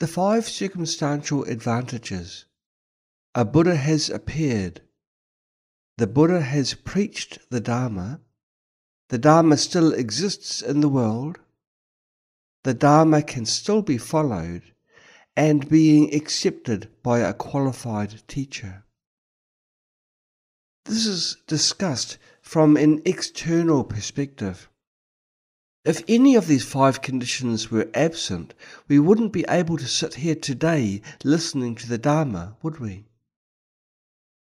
The five circumstantial advantages. A Buddha has appeared. The Buddha has preached the Dharma. The Dharma still exists in the world. The Dharma can still be followed and being accepted by a qualified teacher. This is discussed from an external perspective. If any of these five conditions were absent, we wouldn't be able to sit here today listening to the Dharma, would we?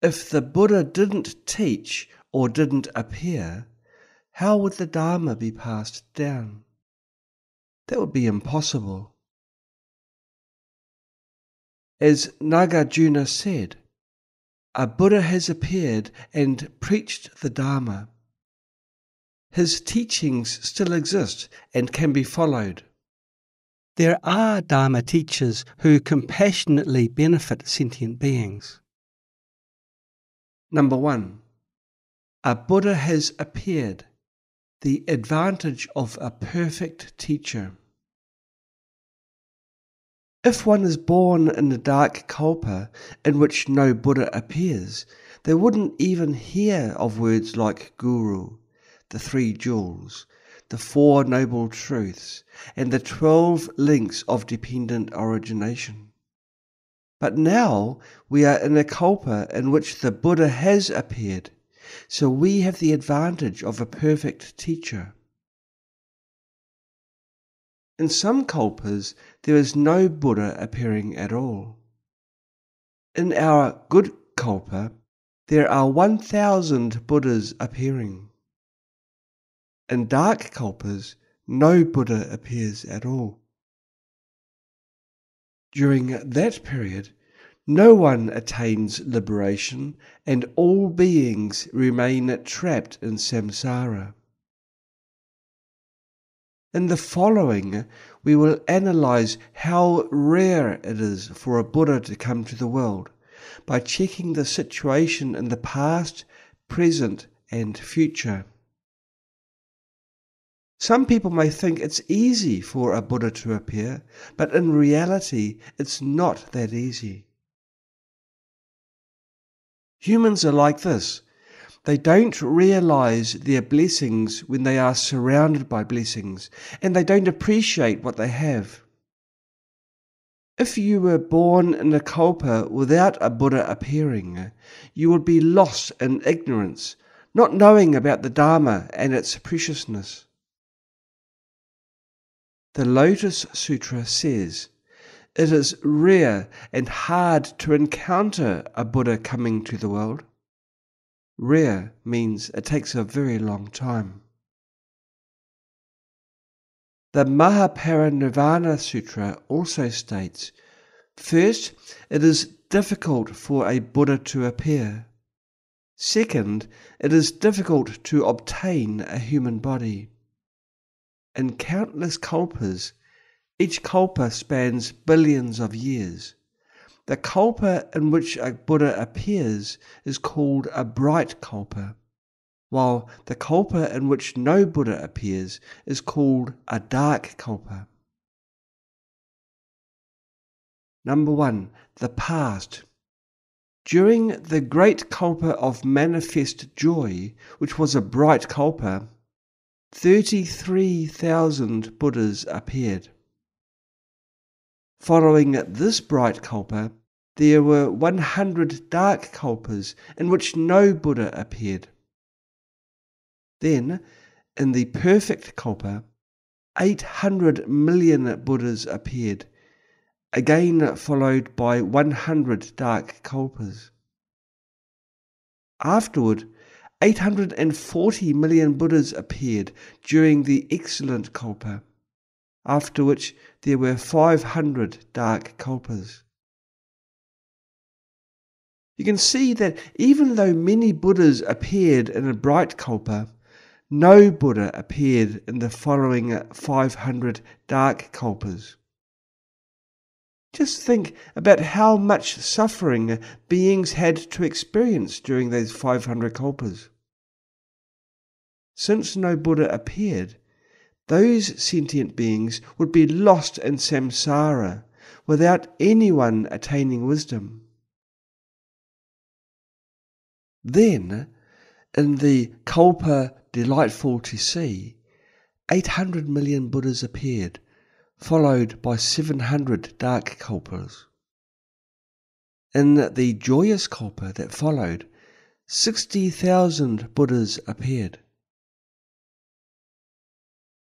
If the Buddha didn't teach or didn't appear, how would the Dharma be passed down? That would be impossible. As Nagarjuna said, a Buddha has appeared and preached the Dharma. His teachings still exist and can be followed. There are Dharma teachers who compassionately benefit sentient beings. Number one, a Buddha has appeared, the advantage of a perfect teacher. If one is born in a dark kalpa in which no Buddha appears, they wouldn't even hear of words like Guru, the three jewels, the Four Noble Truths, and the twelve links of dependent origination. But now we are in a kalpa in which the Buddha has appeared, so we have the advantage of a perfect teacher. In some kalpas, there is no Buddha appearing at all. In our good kalpa, there are 1,000 Buddhas appearing. In dark kalpas, no Buddha appears at all. During that period, no one attains liberation and all beings remain trapped in samsara. In the following, we will analyze how rare it is for a Buddha to come to the world by checking the situation in the past, present, and future. Some people may think it's easy for a Buddha to appear, but in reality, it's not that easy. Humans are like this. They don't realize their blessings when they are surrounded by blessings, and they don't appreciate what they have. If you were born in a kalpa without a Buddha appearing, you would be lost in ignorance, not knowing about the Dharma and its preciousness. The Lotus Sutra says, It is rare and hard to encounter a Buddha coming to the world. Rare means it takes a very long time. The Mahaparinirvana Sutra also states First, it is difficult for a Buddha to appear. Second, it is difficult to obtain a human body in countless kalpas. Each kalpa spans billions of years. The kalpa in which a Buddha appears is called a bright kalpa, while the kalpa in which no Buddha appears is called a dark kalpa. Number one, the past. During the great kalpa of manifest joy, which was a bright kalpa, 33,000 Buddhas appeared. Following this bright kalpa, there were 100 dark kalpas in which no Buddha appeared. Then, in the perfect kalpa, 800 million Buddhas appeared, again followed by 100 dark kalpas. Afterward, 840 million Buddhas appeared during the excellent Kalpa, after which there were 500 dark Kalpas. You can see that even though many Buddhas appeared in a bright Kalpa, no Buddha appeared in the following 500 dark Kalpas. Just think about how much suffering beings had to experience during those 500 kalpas. Since no Buddha appeared, those sentient beings would be lost in samsara, without anyone attaining wisdom. Then, in the Kalpa Delightful to See, 800 million Buddhas appeared, followed by 700 dark Kalpas. In the joyous Kalpa that followed, 60,000 Buddhas appeared.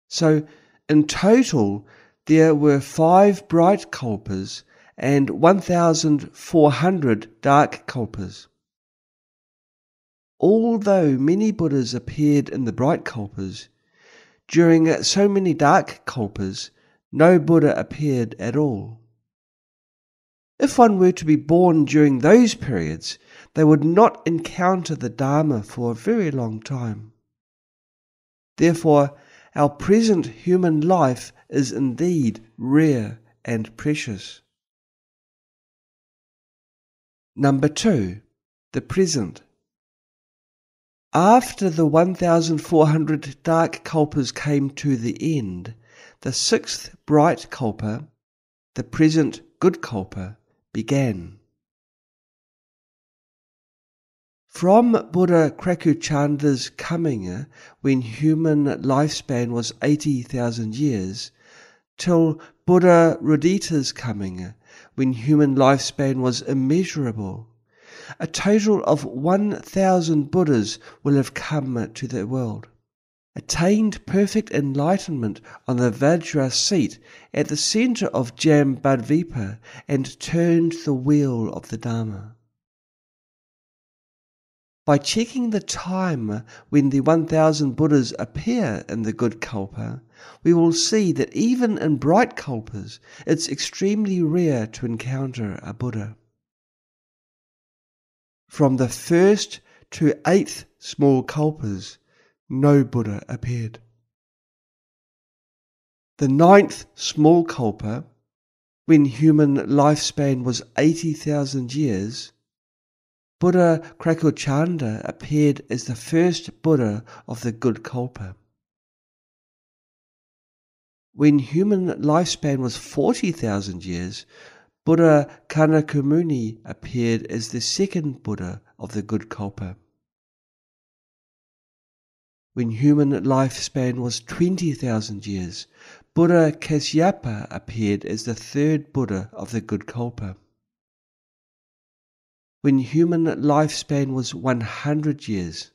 So, in total, there were five bright kalpas and 1,400 dark kalpas. Although many Buddhas appeared in the bright kalpas, during so many dark kalpas, no Buddha appeared at all. If one were to be born during those periods, they would not encounter the Dharma for a very long time. Therefore, our present human life is indeed rare and precious. Number two, the present. After the 1,400 dark kalpas came to the end, the sixth bright kalpa, the present good kalpa, began. From Buddha Krakochanda's coming, eh, when human lifespan was 80,000 years, till Buddha Rudita's coming, eh, when human lifespan was immeasurable, a total of 1,000 Buddhas will have come to the world, attained perfect enlightenment on the Vajra seat at the center of Jambudvipa, and turned the wheel of the Dharma. By checking the time when the 1000 Buddhas appear in the good Kalpa, we will see that even in bright Kalpas, it's extremely rare to encounter a Buddha. From the first to eighth small Kalpas, no Buddha appeared. The ninth small Kalpa, when human lifespan was 80,000 years, Buddha Krakochanda appeared as the first Buddha of the good Kalpa. When human lifespan was 40,000 years, Buddha Kanakamuni appeared as the second Buddha of the good Kalpa. When human lifespan was 20,000 years, Buddha Kasyapa appeared as the third Buddha of the good Kalpa. When human lifespan was 100 years,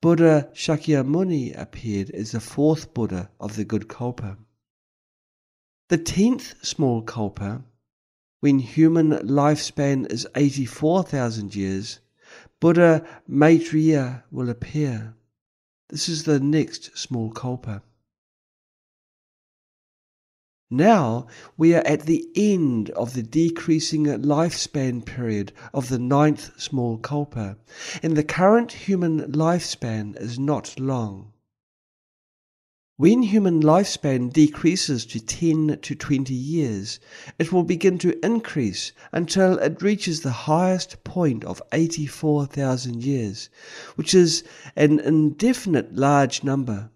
Buddha Shakyamuni appeared as the fourth Buddha of the good Kalpa. The tenth small Kalpa, when human lifespan is 84,000 years, Buddha Maitreya will appear. This is the next small Kalpa. Now we are at the end of the decreasing lifespan period of the ninth small kalpa, and the current human lifespan is not long. When human lifespan decreases to 10 to 20 years, it will begin to increase until it reaches the highest point of 84,000 years, which is an indefinite large number.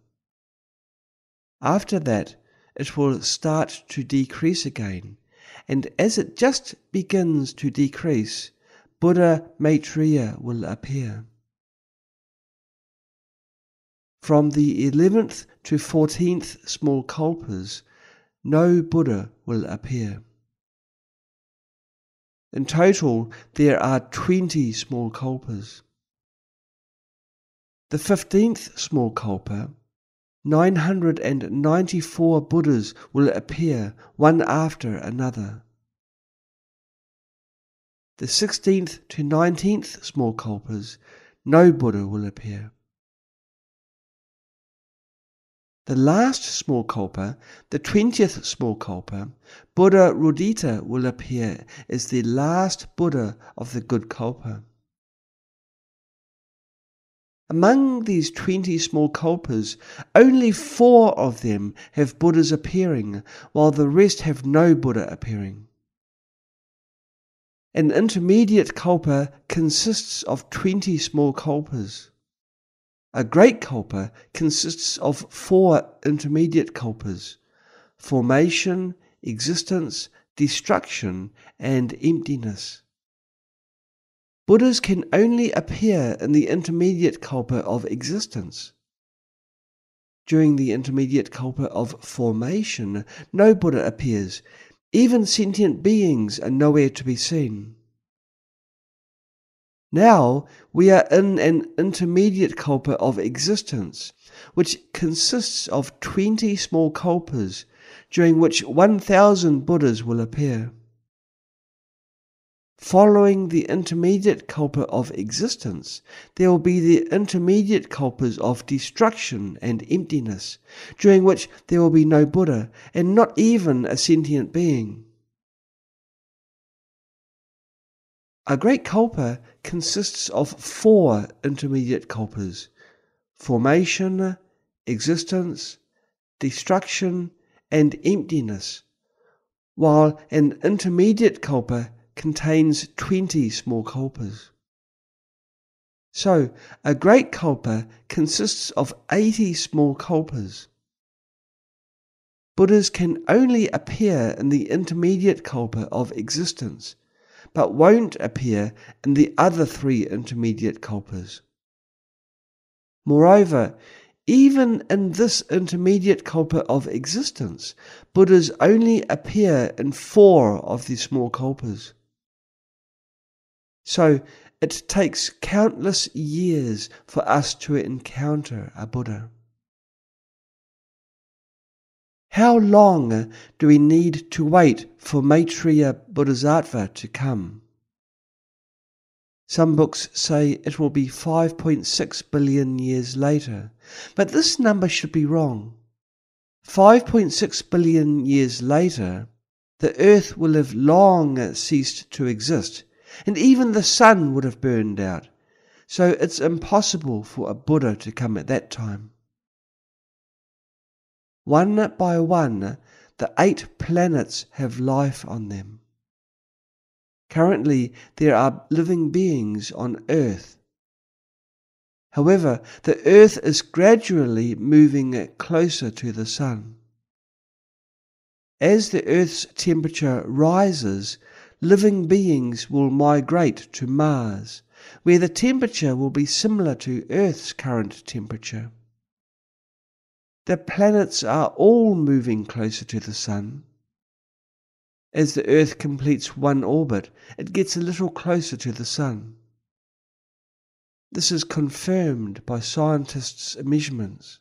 After that, it will start to decrease again. And as it just begins to decrease, Buddha Maitreya will appear. From the 11th to 14th small kalpas, no Buddha will appear. In total, there are 20 small kalpas. The 15th small kalpa 994 Buddhas will appear one after another. The 16th to 19th small kalpas, no Buddha will appear. The last small kalpa, the 20th small kalpa, Buddha Rudita will appear as the last Buddha of the good kalpa. Among these 20 small kalpas, only four of them have Buddhas appearing, while the rest have no Buddha appearing. An intermediate kalpa consists of 20 small kalpas. A great kalpa consists of four intermediate kalpas formation, existence, destruction, and emptiness. Buddhas can only appear in the intermediate kalpa of existence. During the intermediate kalpa of formation, no Buddha appears. Even sentient beings are nowhere to be seen. Now we are in an intermediate kalpa of existence, which consists of 20 small kalpas, during which 1,000 Buddhas will appear. Following the intermediate kalpa of existence, there will be the intermediate kalpas of destruction and emptiness, during which there will be no Buddha and not even a sentient being. A great kalpa consists of four intermediate kalpas formation, existence, destruction, and emptiness, while an intermediate kalpa contains 20 small kalpas. So, a great kalpa consists of 80 small kalpas. Buddhas can only appear in the intermediate kalpa of existence but won't appear in the other three intermediate kalpas. Moreover, even in this intermediate kalpa of existence, Buddhas only appear in four of the small kalpas. So it takes countless years for us to encounter a Buddha. How long do we need to wait for Maitreya Bodhisattva to come? Some books say it will be 5.6 billion years later, but this number should be wrong. 5.6 billion years later, the earth will have long ceased to exist, and even the sun would have burned out, so it's impossible for a Buddha to come at that time. One by one, the eight planets have life on them. Currently, there are living beings on Earth. However, the Earth is gradually moving closer to the Sun. As the Earth's temperature rises, living beings will migrate to Mars, where the temperature will be similar to Earth's current temperature. The planets are all moving closer to the Sun. As the Earth completes one orbit, it gets a little closer to the Sun. This is confirmed by scientists' measurements.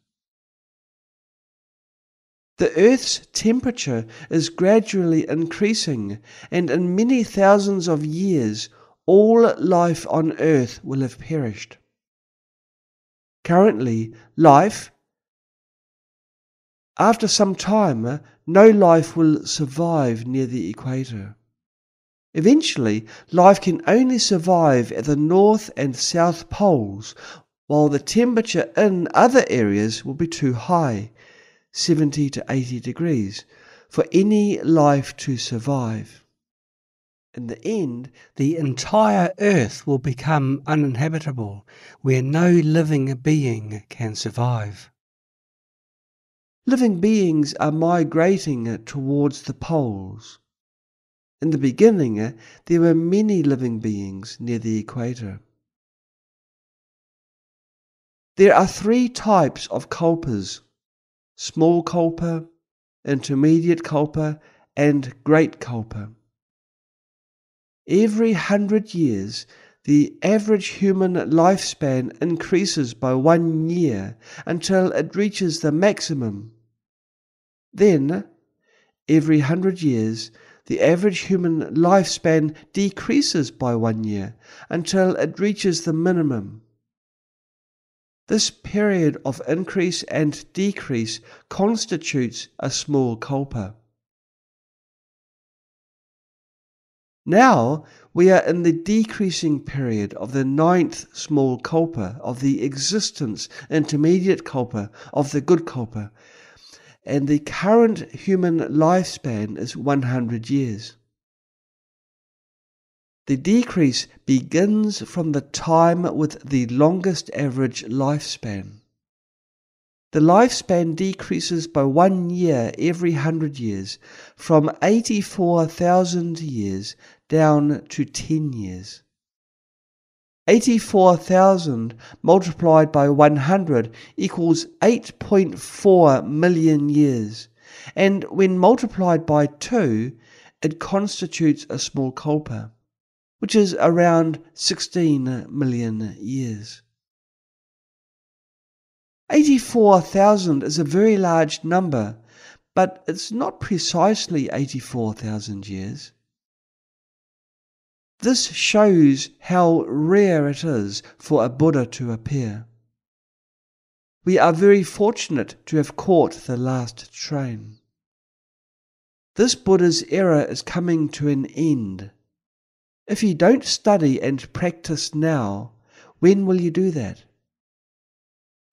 The Earth's temperature is gradually increasing, and in many thousands of years, all life on Earth will have perished. Currently, life after some time, uh, no life will survive near the equator. Eventually, life can only survive at the north and south poles, while the temperature in other areas will be too high, 70 to 80 degrees, for any life to survive. In the end, the entire Earth will become uninhabitable, where no living being can survive. Living beings are migrating uh, towards the poles. In the beginning, uh, there were many living beings near the equator. There are three types of kalpas small kalpa, intermediate kalpa, and great kalpa. Every hundred years, the average human lifespan increases by one year until it reaches the maximum. Then, every hundred years, the average human lifespan decreases by one year until it reaches the minimum. This period of increase and decrease constitutes a small kalpa. Now we are in the decreasing period of the ninth small kalpa of the existence intermediate kalpa of the good kalpa, and the current human lifespan is 100 years. The decrease begins from the time with the longest average lifespan. the lifespan decreases by one year every hundred years, from 84,000 years down to 10 years. 84,000 multiplied by 100 equals 8.4 million years, and when multiplied by 2, it constitutes a small kalpa, which is around 16 million years. 84,000 is a very large number, but it's not precisely 84,000 years. This shows how rare it is for a Buddha to appear. We are very fortunate to have caught the last train. This Buddha's era is coming to an end. If you don't study and practice now, when will you do that?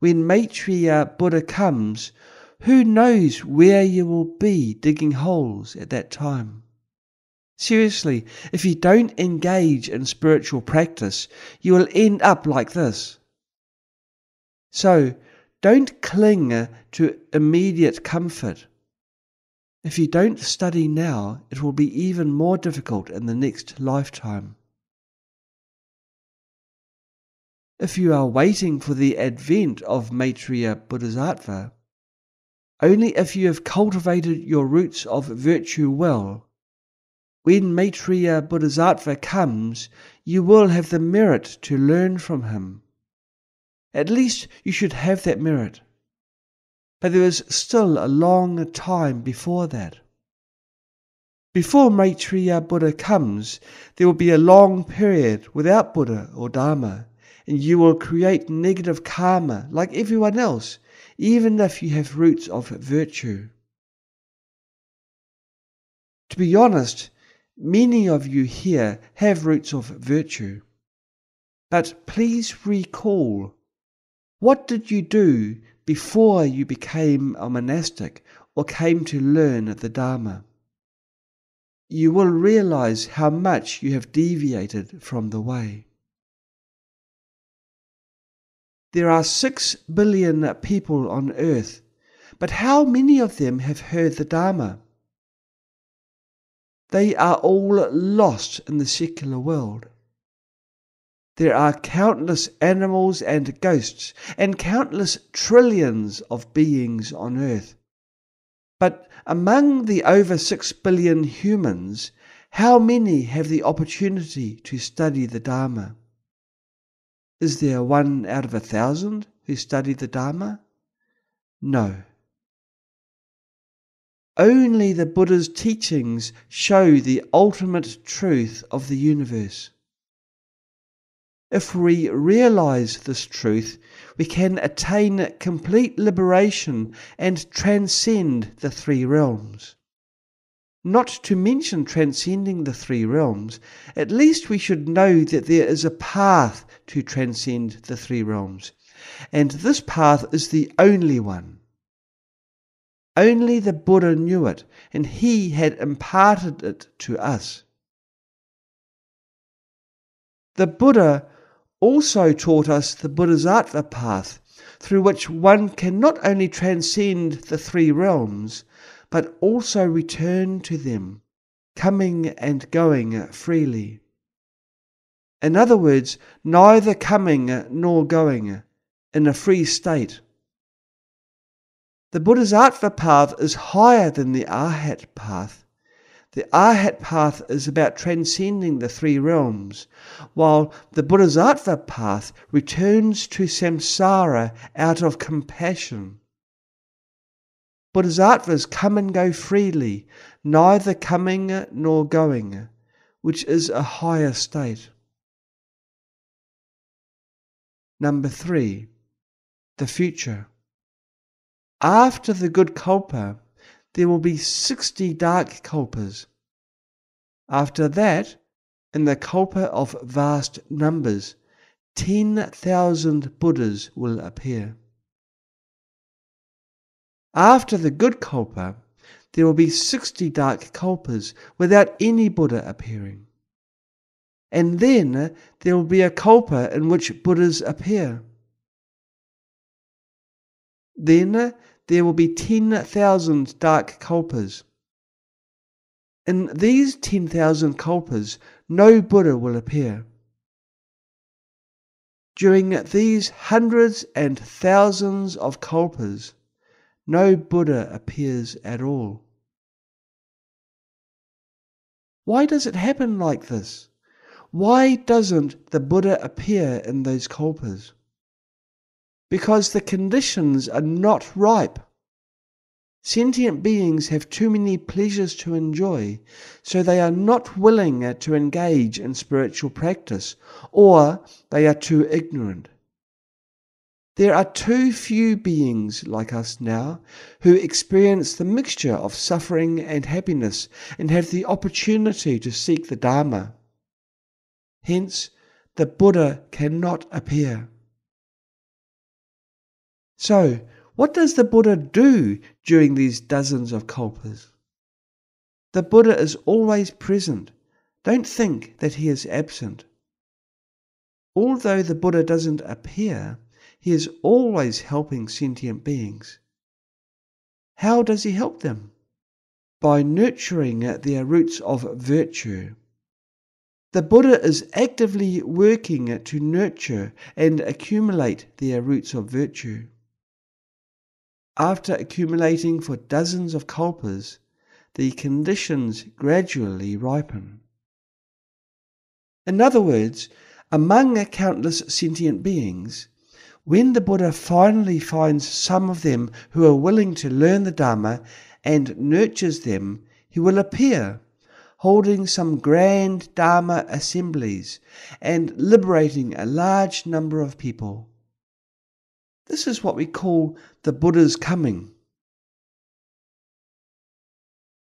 When Maitreya Buddha comes, who knows where you will be digging holes at that time? Seriously, if you don't engage in spiritual practice, you will end up like this. So, don't cling uh, to immediate comfort. If you don't study now, it will be even more difficult in the next lifetime. if you are waiting for the advent of Maitreya Bodhisattva, only if you have cultivated your roots of virtue well. When Maitreya Bodhisattva comes, you will have the merit to learn from him. At least you should have that merit. But there is still a long time before that. Before Maitreya Buddha comes, there will be a long period without Buddha or Dharma and you will create negative karma like everyone else, even if you have roots of virtue. To be honest, many of you here have roots of virtue. But please recall what did you do before you became a monastic or came to learn the Dharma? You will realize how much you have deviated from the way. There are six billion people on earth, but how many of them have heard the Dharma? They are all lost in the secular world. There are countless animals and ghosts, and countless trillions of beings on earth. But among the over six billion humans, how many have the opportunity to study the Dharma? Is there one out of a thousand who study the Dharma? No. Only the Buddha's teachings show the ultimate truth of the universe. If we realize this truth, we can attain complete liberation and transcend the three realms. Not to mention transcending the three realms, at least we should know that there is a path to transcend the three realms. And this path is the only one. Only the Buddha knew it, and he had imparted it to us. The Buddha also taught us the Bodhisattva path, through which one can not only transcend the three realms, but also return to them, coming and going freely. In other words, neither coming nor going, in a free state. The Buddha's Bodhisattva path is higher than the Arhat path. The Arhat path is about transcending the three realms, while the Buddha's Bodhisattva path returns to samsara out of compassion. Bodhisattvas come and go freely, neither coming nor going, which is a higher state. Number three, the future. After the good kalpa, there will be 60 dark kalpas. After that, in the kalpa of vast numbers, 10,000 Buddhas will appear. After the good kalpa, there will be 60 dark kalpas without any Buddha appearing. And then there will be a kalpa in which Buddhas appear. Then there will be 10,000 dark kalpas. In these 10,000 kalpas, no Buddha will appear. During these hundreds and thousands of kalpas, no Buddha appears at all. Why does it happen like this? Why doesn't the Buddha appear in those kalpas? Because the conditions are not ripe. Sentient beings have too many pleasures to enjoy, so they are not willing uh, to engage in spiritual practice, or they are too ignorant. There are too few beings like us now who experience the mixture of suffering and happiness and have the opportunity to seek the Dharma. Hence, the Buddha cannot appear. So, what does the Buddha do during these dozens of kalpas? The Buddha is always present. Don't think that he is absent. Although the Buddha doesn't appear, he is always helping sentient beings. How does he help them? By nurturing their roots of virtue. The Buddha is actively working to nurture and accumulate their roots of virtue. After accumulating for dozens of kalpas, the conditions gradually ripen. In other words, among a countless sentient beings, when the Buddha finally finds some of them who are willing to learn the Dharma and nurtures them, he will appear, holding some grand Dharma assemblies and liberating a large number of people. This is what we call the Buddha's coming.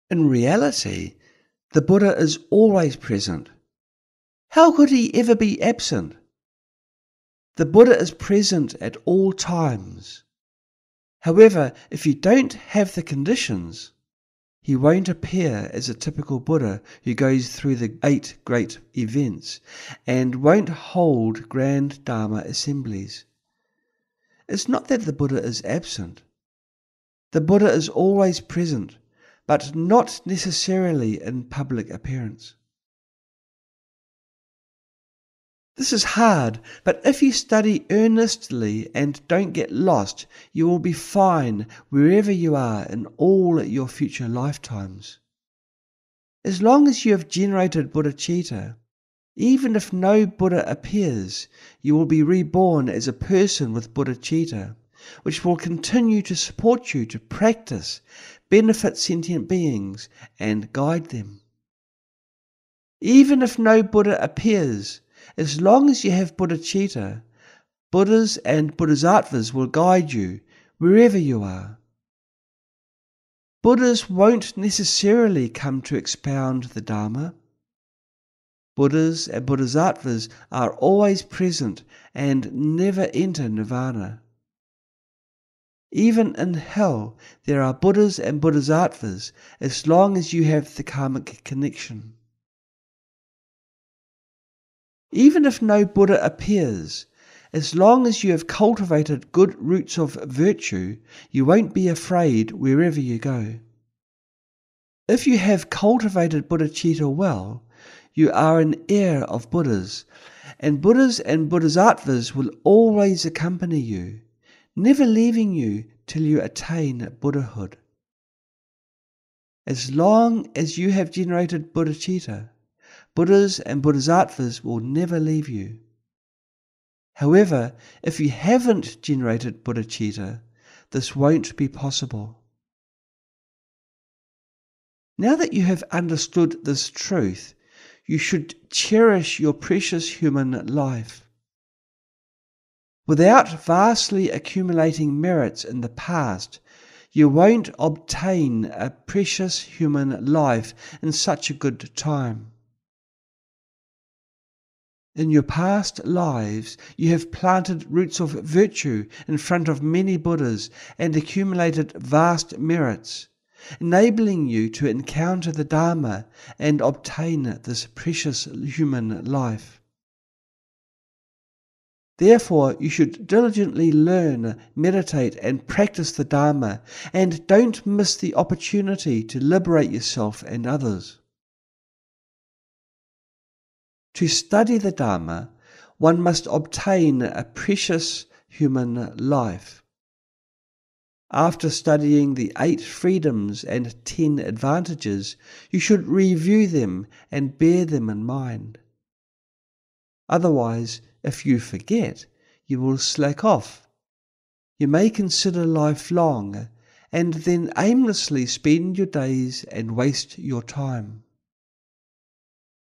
In reality, the Buddha is always present. How could he ever be absent? The Buddha is present at all times. However, if you don't have the conditions, he won't appear as a typical Buddha who goes through the eight great events and won't hold grand Dharma assemblies. It's not that the Buddha is absent. The Buddha is always present, but not necessarily in public appearance. This is hard, but if you study earnestly and don't get lost, you will be fine wherever you are in all your future lifetimes. As long as you have generated bodhicitta, even if no Buddha appears, you will be reborn as a person with bodhicitta, which will continue to support you to practice, benefit sentient beings, and guide them. Even if no Buddha appears, as long as you have bodhicitta, Buddhas and Bodhisattvas will guide you wherever you are. Buddhas won't necessarily come to expound the Dharma Buddhas and Bodhisattvas are always present and never enter nirvana. Even in hell, there are Buddhas and Bodhisattvas as long as you have the karmic connection. Even if no Buddha appears, as long as you have cultivated good roots of virtue, you won't be afraid wherever you go. If you have cultivated bodhicitta well, you are an heir of Buddhas, and Buddhas and Bodhisattvas will always accompany you, never leaving you till you attain Buddhahood. As long as you have generated bodhicitta, Buddhas and Bodhisattvas will never leave you. However, if you haven't generated bodhicitta, this won't be possible. Now that you have understood this truth, you should cherish your precious human life. Without vastly accumulating merits in the past, you won't obtain a precious human life in such a good time. In your past lives, you have planted roots of virtue in front of many Buddhas and accumulated vast merits enabling you to encounter the Dharma and obtain this precious human life. Therefore, you should diligently learn, meditate, and practice the Dharma, and don't miss the opportunity to liberate yourself and others. To study the Dharma, one must obtain a precious human life. After studying the eight freedoms and ten advantages, you should review them and bear them in mind. Otherwise, if you forget, you will slack off. You may consider life long and then aimlessly spend your days and waste your time.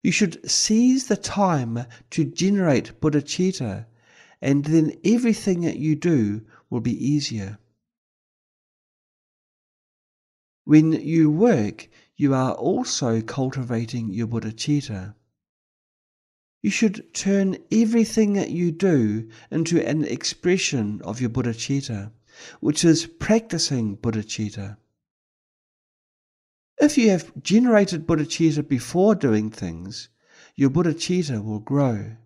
You should seize the time to generate bodhicitta, and then everything that you do will be easier. When you work, you are also cultivating your bodhicitta. You should turn everything that you do into an expression of your bodhicitta, which is practicing bodhicitta. If you have generated bodhicitta before doing things, your bodhicitta will grow.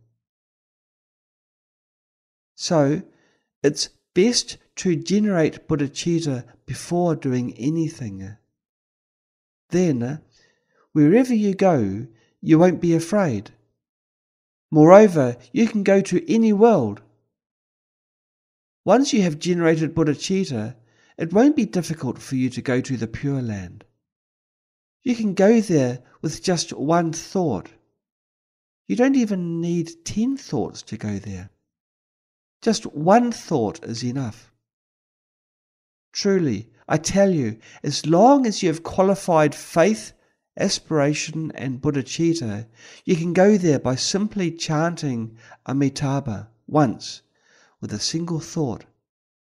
So, it's best to generate bodhicitta before doing anything. Then, wherever you go, you won't be afraid. Moreover, you can go to any world. Once you have generated bodhicitta, it won't be difficult for you to go to the Pure Land. You can go there with just one thought. You don't even need ten thoughts to go there. Just one thought is enough. Truly, I tell you, as long as you have qualified faith aspiration, and bodhicitta, you can go there by simply chanting Amitabha once. With a single thought,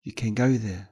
you can go there.